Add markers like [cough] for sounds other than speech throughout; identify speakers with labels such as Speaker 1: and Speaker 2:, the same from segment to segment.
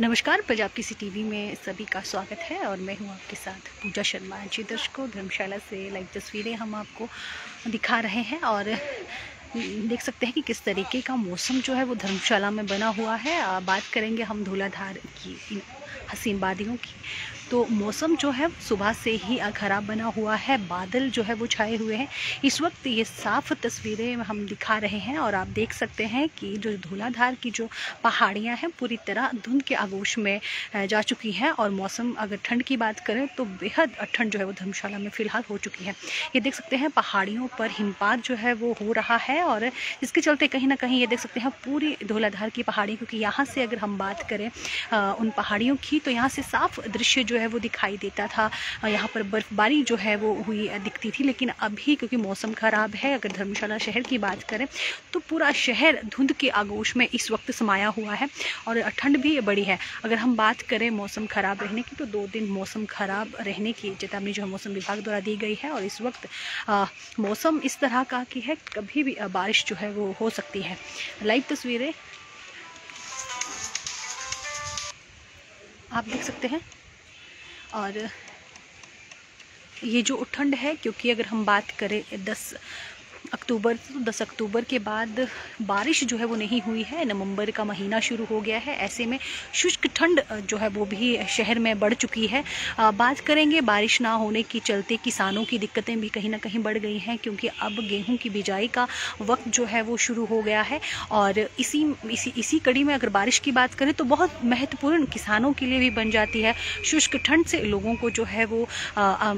Speaker 1: नमस्कार, पंजाब की किसी टीवी में सभी का स्वागत है और मैं हूँ आपके साथ पूजा शर्मा, जी दर्शकों धर्मशाला से लाइव तस्वीरें हम आपको दिखा रहे हैं और देख सकते हैं कि किस तरीके का मौसम जो है वो धर्मशाला में बना हुआ है। बात करेंगे हम धूलाधार की, इन हसीन वादियों की। तो मौसम जो है सुबह से ही ख़राब बना हुआ है, बादल जो है वो छाए हुए हैं। इस वक्त ये साफ़ तस्वीरें हम दिखा रहे हैं और आप देख सकते हैं कि जो धूलाधार की जो पहाड़ियाँ हैं, पूरी तरह धुंध के आगोश में जा चुकी हैं और मौसम अगर ठंड की बात करें तो बेहद ठंड जो है वो धर्मशाला में फ़िलहाल हो चुकी है। ये देख सकते हैं पहाड़ियों पर हिमपात जो है वो हो रहा है और इसके चलते कहीं ना कहीं ये देख सकते हैं पूरी धूलाधार की पहाड़ी क्योंकि यहाँ से अगर हम बात करें उन पहाड़ियों की तो यहाँ से साफ़ दृश्य जो है वो दिखाई देता था। यहाँ पर बर्फ़बारी जो है वो हुई दिखती थी, लेकिन अभी क्योंकि मौसम ख़राब है, अगर धर्मशाला शहर की बात करें तो पूरा शहर धुंध के आगोश में इस वक्त समाया हुआ है और ठंड भी बड़ी है। अगर हम बात करें मौसम ख़राब रहने की तो दो दिन मौसम ख़राब रहने की चेतावनी जो है मौसम विभाग द्वारा दी गई है और इस वक्त मौसम इस तरह का कि है, कभी भी बारिश जो है वो हो सकती है। लाइव तस्वीरें आप देख सकते हैं। और ये जो उठंड है क्योंकि अगर हम बात करें दस अक्टूबर तो दस अक्टूबर के बाद बारिश जो है वो नहीं हुई है। नवंबर का महीना शुरू हो गया है। ऐसे में शुष्क ठंड जो है वो भी शहर में बढ़ चुकी है। आ, बात करेंगे बारिश ना होने की चलते किसानों की दिक्कतें भी कहीं ना कहीं बढ़ गई हैं क्योंकि अब गेहूँ की बिजाई का वक्त जो है वो शुरू हो गया है। और इसी इसी इसी कड़ी में अगर बारिश की बात करें तो बहुत महत्वपूर्ण किसानों के लिए भी बन जाती है शुष्क ठंड से लोगों को जो है वो आ, आ,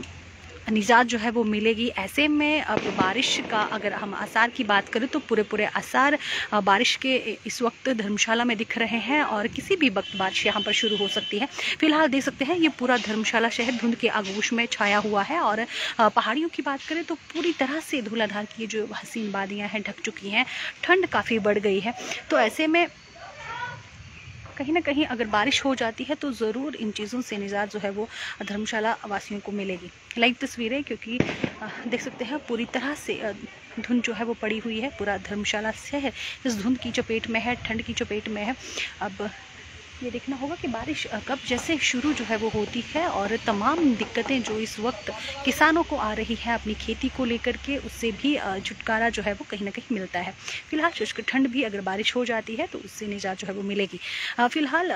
Speaker 1: निजात जो है वो मिलेगी। ऐसे में अब बारिश का अगर हम आसार की बात करें तो पूरे पूरे आसार बारिश के इस वक्त धर्मशाला में दिख रहे हैं और किसी भी वक्त बारिश यहाँ पर शुरू हो सकती है। फ़िलहाल देख सकते हैं, ये पूरा धर्मशाला शहर धुंध के आगोश में छाया हुआ है और पहाड़ियों की बात करें तो पूरी तरह से धूलाधार की जो हसीन वादियाँ हैं, ढक चुकी हैं, ठंड काफ़ी बढ़ गई है। तो ऐसे में कहीं ना कहीं अगर बारिश हो जाती है तो ज़रूर इन चीज़ों से निजात जो है वो धर्मशाला वासियों को मिलेगी। लाइव तस्वीरें, क्योंकि देख सकते हैं पूरी तरह से धुंध जो है वो पड़ी हुई है, पूरा धर्मशाला शहर इस धुंध की चपेट में है, ठंड की चपेट में है। अब ये देखना होगा कि बारिश कब जैसे शुरू जो है वो होती है और तमाम दिक्कतें जो इस वक्त किसानों को आ रही है अपनी खेती को लेकर के, उससे भी छुटकारा जो है वो कहीं ना कहीं मिलता है। फ़िलहाल शुष्क ठंड भी अगर बारिश हो जाती है तो उससे निजात जो है वो मिलेगी। फ़िलहाल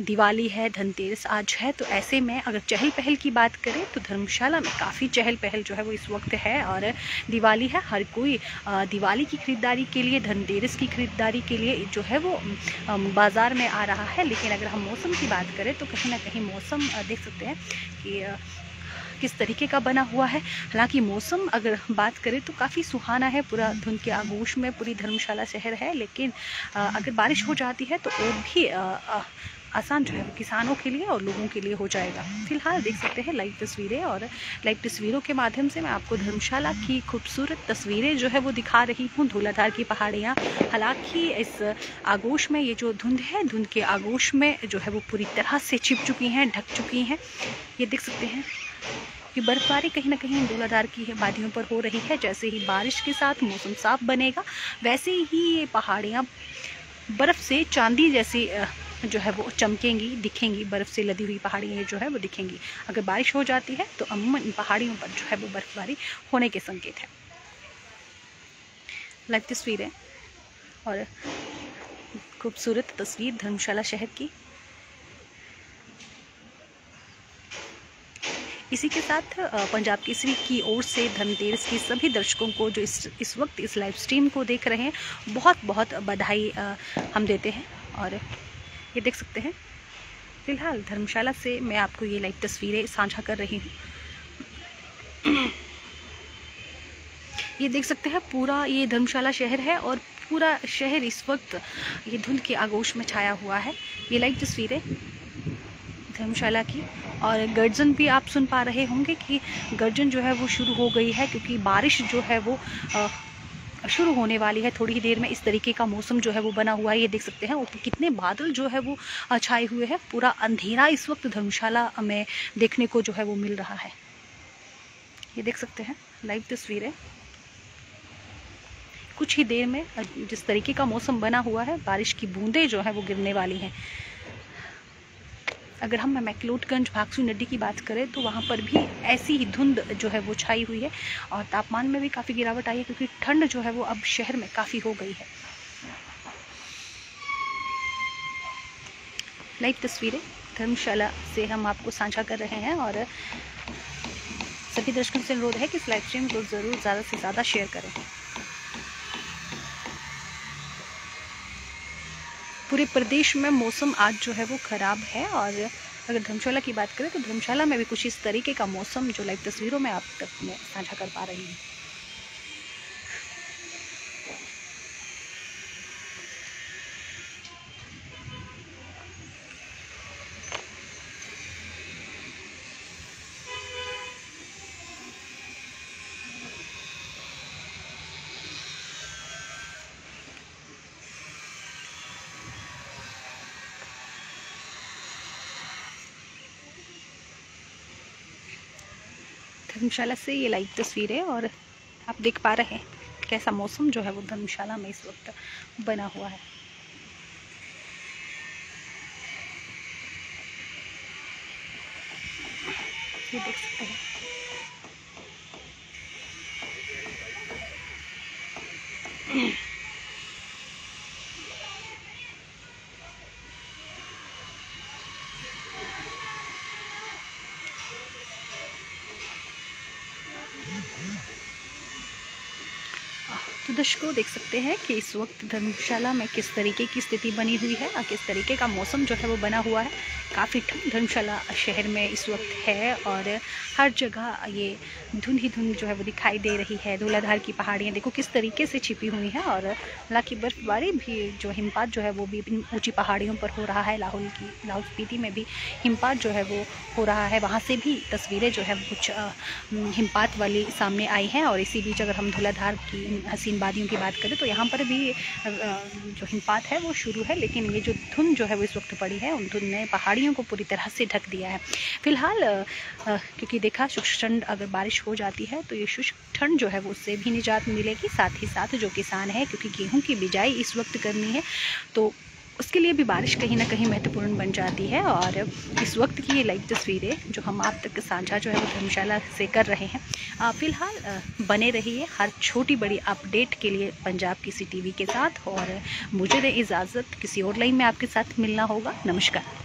Speaker 1: दिवाली है, धनतेरस आज है तो ऐसे में अगर चहल पहल की बात करें तो धर्मशाला में काफ़ी चहल पहल जो है वो इस वक्त है और दिवाली है। हर कोई दिवाली की खरीदारी के लिए, धनतेरस की खरीदारी के लिए जो है वो बाज़ार में आ रहा है, लेकिन लेकिन अगर हम मौसम की बात करें तो कहीं ना कहीं मौसम देख सकते हैं कि किस तरीके का बना हुआ है। हालाँकि मौसम अगर बात करें तो काफ़ी सुहाना है, पूरा धुंध के आगोश में पूरी धर्मशाला शहर है, लेकिन अगर बारिश हो जाती है तो और भी आसान जो है किसानों के लिए और लोगों के लिए हो जाएगा। फ़िलहाल देख सकते हैं लाइव तस्वीरें और लाइव तस्वीरों के माध्यम से मैं आपको धर्मशाला की खूबसूरत तस्वीरें जो है वो दिखा रही हूँ। धूलाधार की पहाड़ियाँ, हालाँकि इस आगोश में ये जो धुंध है, धुंध के आगोश में जो है वो पूरी तरह से छिप चुकी हैं, ढक चुकी हैं। ये देख सकते हैं कि बर्फबारी कहीं ना कहीं धूलाधार की वादियों पर हो रही है। जैसे ही बारिश के साथ मौसम साफ़ बनेगा, वैसे ही ये पहाड़ियाँ बर्फ़ से चांदी जैसी जो है वो चमकेंगी, दिखेंगी, बर्फ़ से लदी हुई पहाड़ियाँ जो है वो दिखेंगी। अगर बारिश हो जाती है तो अमूमन इन पहाड़ियों पर जो है वो बर्फबारी होने के संकेत है। लाइव तस्वीरें और खूबसूरत तस्वीर धर्मशाला शहर की। इसी के साथ पंजाब केसरी की ओर से धनतेरस के सभी दर्शकों को जो इस इस वक्त इस लाइव स्ट्रीम को देख रहे हैं बहुत बहुत बधाई हम देते हैं और ये देख सकते हैं। फ़िलहाल धर्मशाला से मैं आपको ये लाइव तस्वीरें साझा कर रही हूँ। ये देख सकते हैं, पूरा ये धर्मशाला शहर है और पूरा शहर इस वक्त ये धुंध के आगोश में छाया हुआ है। ये लाइव तस्वीरें धर्मशाला की और गर्जन भी आप सुन पा रहे होंगे कि गर्जन जो है वो शुरू हो गई है क्योंकि बारिश जो है वो शुरू होने वाली है। थोड़ी ही देर में इस तरीके का मौसम जो है वो बना हुआ है। ये देख सकते हैं ऊपर कितने बादल जो है वो छाए हुए हैं। पूरा अंधेरा इस वक्त धर्मशाला में देखने को जो है वो मिल रहा है। ये देख सकते हैं, लाइव तस्वीरें। कुछ ही देर में जिस तरीके का मौसम बना हुआ है, बारिश की बूंदें जो है वो गिरने वाली हैं। अगर हम मैकलोटगंज भागसू नदी की बात करें तो वहाँ पर भी ऐसी ही धुंध जो है वो छाई हुई है और तापमान में भी काफ़ी गिरावट आई है क्योंकि ठंड जो है वो अब शहर में काफ़ी हो गई है। लाइव तस्वीरें धर्मशाला से हम आपको साझा कर रहे हैं और सभी दर्शकों से अनुरोध है कि इस लाइव स्ट्रीम को ज़रूर ज़्यादा से ज़्यादा शेयर करें। पूरे प्रदेश में मौसम आज जो है वो ख़राब है और अगर धर्मशाला की बात करें तो धर्मशाला में भी कुछ इस तरीके का मौसम जो लाइव तस्वीरों में आप तक में साझा कर पा रही हूँ। धर्मशाला से ये लाइव तस्वीर है और आप देख पा रहे हैं कैसा मौसम जो है वो धर्मशाला में इस वक्त बना हुआ है। ये देख सकते हैं। [clears throat] तो दर्शकों देख सकते हैं कि इस वक्त धर्मशाला में किस तरीके की स्थिति बनी हुई है और किस तरीके का मौसम जो है वो बना हुआ है। काफ़ी धर्मशाला शहर में इस वक्त है और हर जगह ये धुंध ही धुंध जो है वो दिखाई दे रही है। धूलाधार की पहाड़ियाँ देखो किस तरीके से छिपी हुई हैं और हालाँकि बर्फबारी भी जो हिमपात जो है वो भी ऊँची पहाड़ियों पर हो रहा है। लाहौल की, लाहौल स्पीति में भी हिमपात जो है वो हो रहा है। वहाँ से भी तस्वीरें जो है कुछ हिमपात वाली सामने आई हैं और इसी बीच अगर हम धूलाधार की हसीन वादियों की बात करें तो यहाँ पर भी जो हिमपात है वो शुरू है, लेकिन ये जो धुंध जो है वो इस वक्त पड़ी है, उन धुंध ने पहाड़ियों को पूरी तरह से ढक दिया है। फ़िलहाल क्योंकि देखा शुष्क ठंड अगर बारिश हो जाती है तो ये शुष्क ठंड जो है वो उससे भी निजात मिलेगी। साथ ही साथ जो किसान है, क्योंकि गेहूँ की बिजाई इस वक्त करनी है तो उसके लिए भी बारिश कहीं ना कहीं महत्वपूर्ण बन जाती है। और इस वक्त की ये लाइव तस्वीरें, जो हम आप तक साझा जो है वो धर्मशाला से कर रहे हैं फ़िलहाल बने रहिए। हर छोटी बड़ी अपडेट के लिए पंजाब की किसी टीवी के साथ। और मुझे दे इजाज़त, किसी और लाइन में आपके साथ मिलना होगा। नमस्कार।